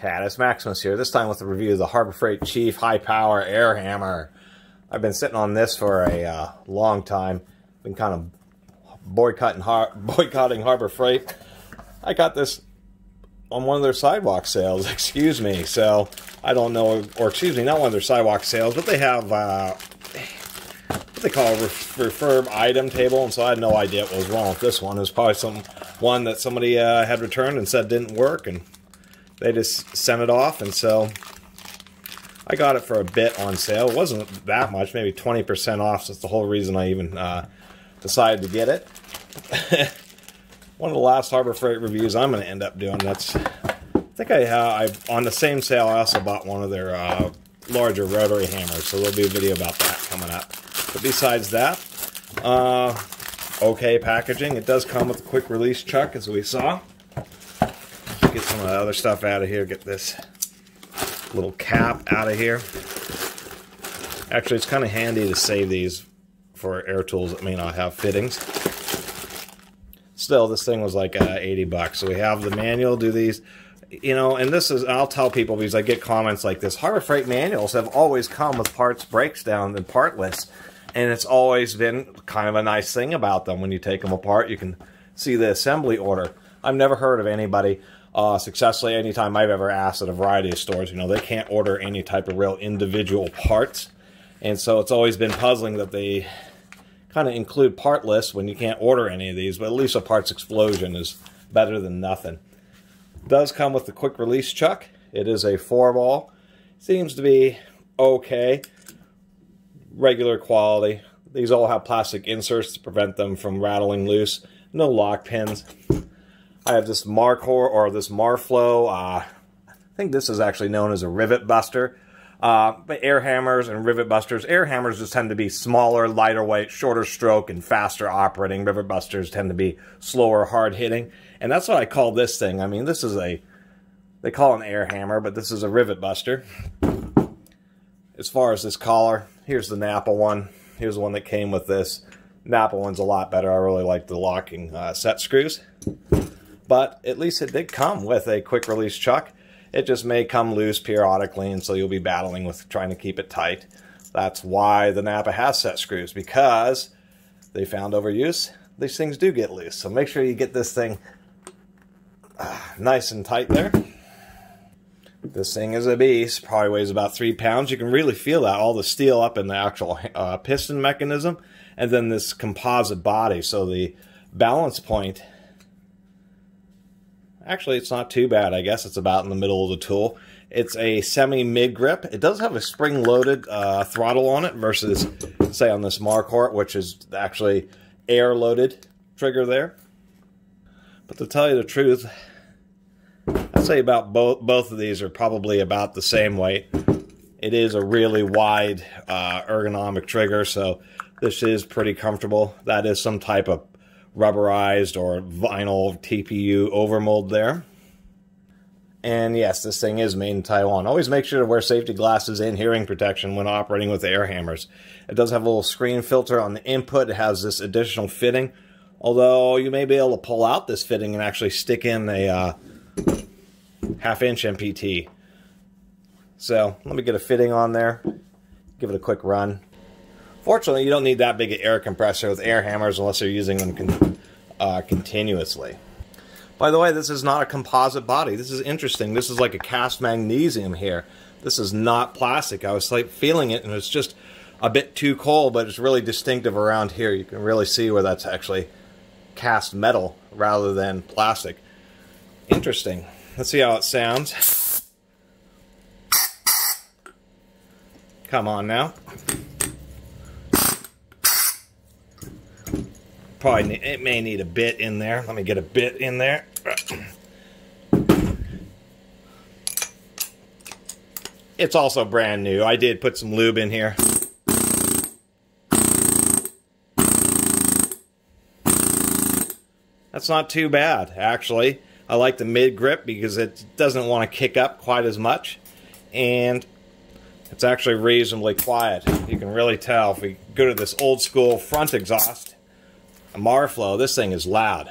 Catus Maximus here, this time with a review of the Harbor Freight Chief High Power Air Hammer. I've been sitting on this for a uh, long time. Been kind of boycotting, har boycotting Harbor Freight. I got this on one of their sidewalk sales, excuse me. So, I don't know, or excuse me, not one of their sidewalk sales, but they have uh, what they call a refurb item table, and so I had no idea what was wrong with this one. It was probably some one that somebody uh, had returned and said didn't work, and they just sent it off, and so I got it for a bit on sale. It wasn't that much, maybe 20% off. That's the whole reason I even uh, decided to get it. One of the last Harbor Freight reviews I'm going to end up doing. That's, I think I, uh, I on the same sale. I also bought one of their uh, larger rotary hammers, so there'll be a video about that coming up. But besides that, uh, okay packaging. It does come with a quick release chuck, as we saw some of the other stuff out of here. Get this little cap out of here. Actually, it's kind of handy to save these for air tools that may not have fittings. Still, this thing was like uh, 80 bucks. So we have the manual, do these. You know, and this is, I'll tell people because I get comments like this. Harbor Freight manuals have always come with parts breaks down and part lists. And it's always been kind of a nice thing about them. When you take them apart, you can see the assembly order. I've never heard of anybody uh, successfully anytime I've ever asked at a variety of stores. You know, they can't order any type of real individual parts. And so it's always been puzzling that they kind of include part lists when you can't order any of these, but at least a parts explosion is better than nothing. Does come with the quick release chuck. It is a four ball. Seems to be okay. Regular quality. These all have plastic inserts to prevent them from rattling loose. No lock pins. I have this Marcor or this Marflow. Uh, I think this is actually known as a rivet buster. Uh, but air hammers and rivet busters, air hammers just tend to be smaller, lighter weight, shorter stroke, and faster operating. Rivet busters tend to be slower, hard hitting. And that's what I call this thing. I mean, this is a, they call an air hammer, but this is a rivet buster. As far as this collar, here's the Napa one. Here's the one that came with this. Napa one's a lot better. I really like the locking uh, set screws but at least it did come with a quick release chuck. It just may come loose periodically, and so you'll be battling with trying to keep it tight. That's why the Napa has set screws, because they found overuse, these things do get loose. So make sure you get this thing uh, nice and tight there. This thing is a beast, probably weighs about three pounds. You can really feel that, all the steel up in the actual uh, piston mechanism, and then this composite body. So the balance point Actually, it's not too bad. I guess it's about in the middle of the tool. It's a semi-mid grip. It does have a spring-loaded uh, throttle on it versus, say, on this Marquardt, which is actually air-loaded trigger there. But to tell you the truth, I'd say about both both of these are probably about the same weight. It is a really wide uh, ergonomic trigger, so this is pretty comfortable. That is some type of rubberized or vinyl TPU overmold there. And yes, this thing is made in Taiwan. Always make sure to wear safety glasses and hearing protection when operating with air hammers. It does have a little screen filter on the input. It has this additional fitting. Although you may be able to pull out this fitting and actually stick in a uh, half inch MPT. So let me get a fitting on there. Give it a quick run. Fortunately, you don't need that big an air compressor with air hammers unless you're using them con uh, continuously. By the way, this is not a composite body. This is interesting. This is like a cast magnesium here. This is not plastic. I was like feeling it and it's just a bit too cold, but it's really distinctive around here. You can really see where that's actually cast metal rather than plastic. Interesting. Let's see how it sounds. Come on now. Probably, it may need a bit in there. Let me get a bit in there. It's also brand new. I did put some lube in here. That's not too bad, actually. I like the mid grip because it doesn't want to kick up quite as much. And it's actually reasonably quiet. You can really tell if we go to this old school front exhaust, Marflow, this thing is loud.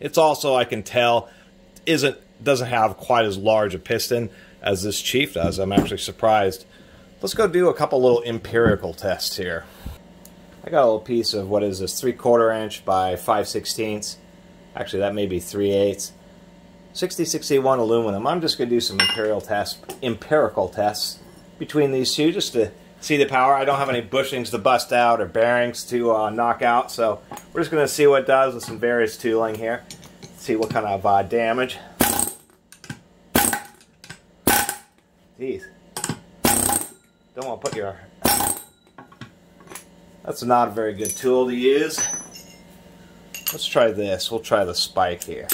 It's also, I can tell, isn't doesn't have quite as large a piston as this Chief does. I'm actually surprised. Let's go do a couple little empirical tests here. I got a little piece of what is this, 3 quarter inch by 5 sixteenths. Actually, that may be 3 eighths. 6061 aluminum. I'm just going to do some imperial tests, empirical tests between these two just to see the power. I don't have any bushings to bust out or bearings to uh, knock out, so we're just going to see what it does with some various tooling here. See what kind of uh, damage. Jeez. Don't want to put your... That's not a very good tool to use. Let's try this. We'll try the spike here.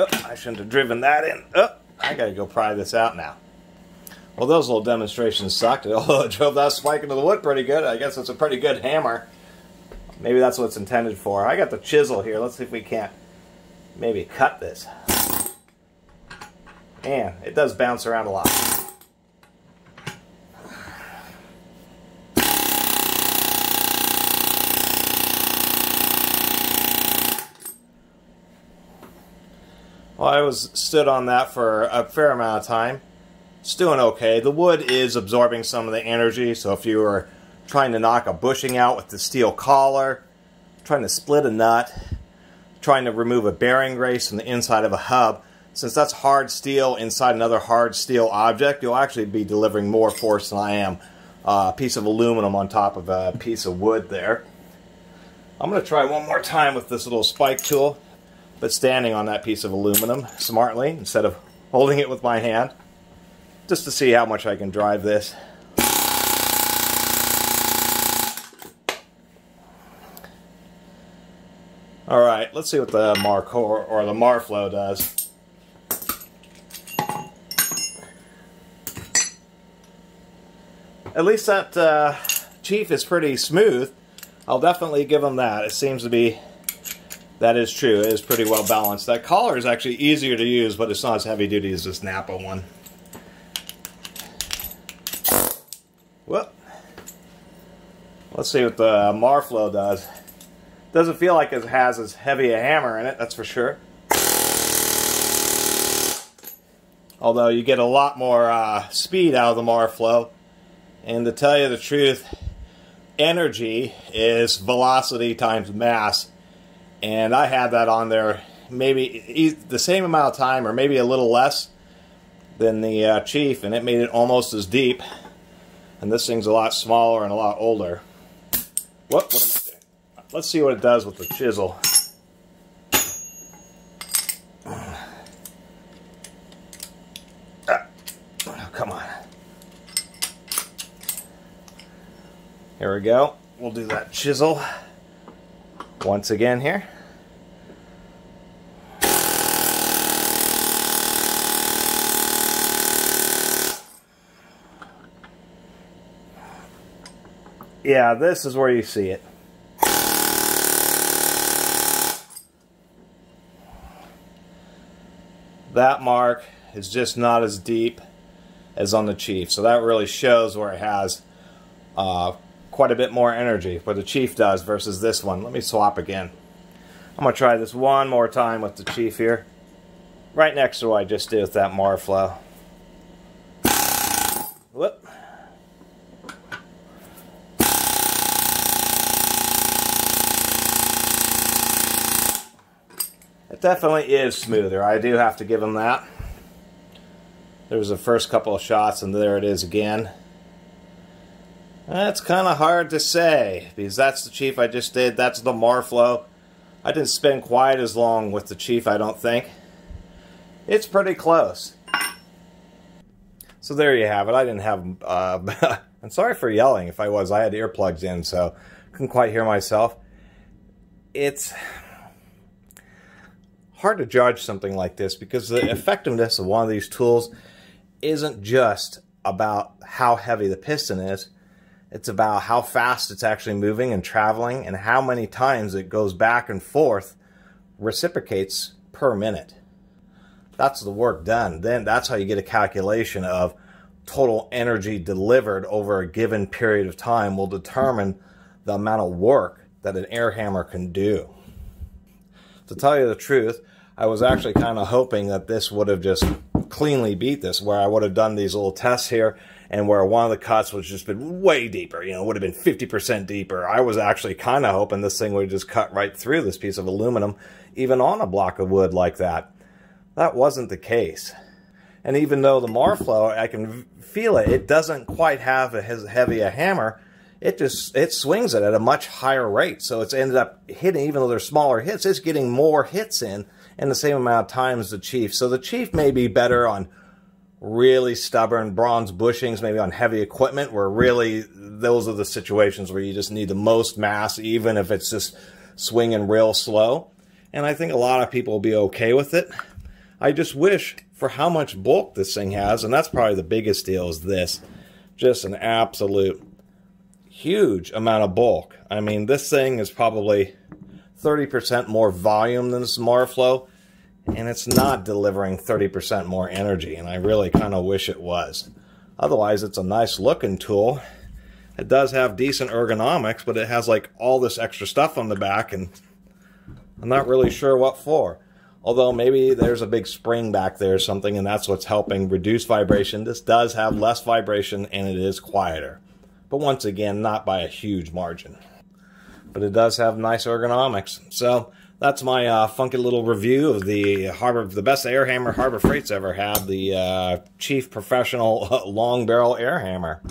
Oh, I shouldn't have driven that in. Oh, I gotta go pry this out now. Well, those little demonstrations sucked. Although it drove that spike into the wood pretty good. I guess it's a pretty good hammer. Maybe that's what it's intended for. I got the chisel here. Let's see if we can't maybe cut this. Man, it does bounce around a lot. Well, I was stood on that for a fair amount of time. It's doing okay. The wood is absorbing some of the energy, so if you were trying to knock a bushing out with the steel collar, trying to split a nut, trying to remove a bearing race from the inside of a hub, since that's hard steel inside another hard steel object, you'll actually be delivering more force than I am. Uh, a piece of aluminum on top of a piece of wood there. I'm going to try one more time with this little spike tool but standing on that piece of aluminum smartly instead of holding it with my hand just to see how much I can drive this. All right, let's see what the Marcor or the Marflow does. At least that uh, Chief is pretty smooth. I'll definitely give him that. It seems to be that is true. It is pretty well balanced. That collar is actually easier to use, but it's not as heavy duty as this Napa one. Well, let's see what the Marflow does. Doesn't feel like it has as heavy a hammer in it, that's for sure. Although you get a lot more uh, speed out of the Marflow. And to tell you the truth, energy is velocity times mass and I had that on there maybe the same amount of time or maybe a little less than the uh, Chief, and it made it almost as deep. And this thing's a lot smaller and a lot older. Doing? Let's see what it does with the chisel. Ah. Oh, come on. Here we go. We'll do that chisel once again here. Yeah, this is where you see it. That mark is just not as deep as on the Chief. So that really shows where it has uh, quite a bit more energy, but the Chief does versus this one. Let me swap again. I'm going to try this one more time with the Chief here. Right next to what I just did with that Marflow. Whoop. It definitely is smoother. I do have to give him that. There was the first couple of shots, and there it is again. That's kind of hard to say because that's the Chief I just did. That's the Marflow. I didn't spend quite as long with the Chief, I don't think. It's pretty close. So there you have it. I didn't have... Uh, I'm sorry for yelling if I was. I had earplugs in, so couldn't quite hear myself. It's hard to judge something like this because the effectiveness of one of these tools isn't just about how heavy the piston is It's about how fast it's actually moving and traveling and how many times it goes back and forth reciprocates per minute. That's the work done. Then that's how you get a calculation of total energy delivered over a given period of time will determine the amount of work that an air hammer can do. To tell you the truth, I was actually kind of hoping that this would have just cleanly beat this, where I would have done these little tests here and where one of the cuts was just been way deeper, you know, would have been 50% deeper. I was actually kind of hoping this thing would just cut right through this piece of aluminum, even on a block of wood like that. That wasn't the case. And even though the Marflow, I can feel it, it doesn't quite have as heavy a hammer. It just, it swings it at a much higher rate. So it's ended up hitting, even though they're smaller hits, it's getting more hits in in the same amount of time as the Chief. So the Chief may be better on really stubborn bronze bushings, maybe on heavy equipment, where really those are the situations where you just need the most mass, even if it's just swinging real slow. And I think a lot of people will be okay with it. I just wish for how much bulk this thing has, and that's probably the biggest deal is this, just an absolute huge amount of bulk. I mean, this thing is probably 30% more volume than this Marflow, and it's not delivering 30% more energy, and I really kind of wish it was. Otherwise, it's a nice looking tool. It does have decent ergonomics, but it has like all this extra stuff on the back, and I'm not really sure what for. Although maybe there's a big spring back there or something, and that's what's helping reduce vibration. This does have less vibration, and it is quieter. But once again, not by a huge margin. But it does have nice ergonomics. So that's my uh, funky little review of the Harbor, the best air hammer Harbor Freight's ever had, the uh, Chief Professional Long Barrel Air Hammer.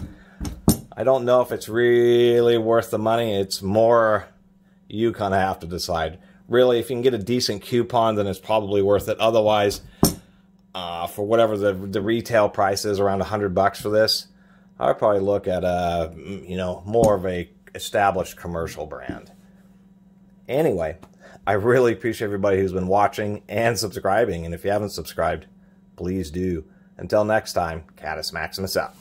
I don't know if it's really worth the money. It's more you kind of have to decide. Really, if you can get a decent coupon, then it's probably worth it. Otherwise, uh, for whatever the the retail price is, around a hundred bucks for this, I would probably look at a you know more of a established commercial brand. Anyway, I really appreciate everybody who's been watching and subscribing. And if you haven't subscribed, please do. Until next time, Catus Maximus out.